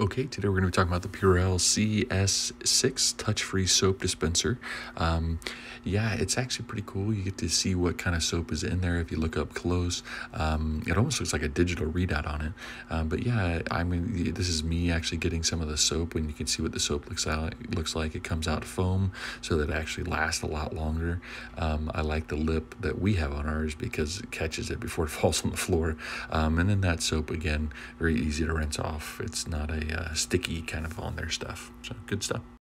Okay, today we're going to be talking about the Purell CS6 touch-free soap dispenser. Um, yeah, it's actually pretty cool. You get to see what kind of soap is in there if you look up close. Um, it almost looks like a digital readout on it. Um, but yeah, I mean, this is me actually getting some of the soap, and you can see what the soap looks like. Looks like it comes out foam, so that it actually lasts a lot longer. Um, I like the lip that we have on ours because it catches it before it falls on the floor. Um, and then that soap again, very easy to rinse off. It's not a uh, sticky kind of on their stuff. So good stuff.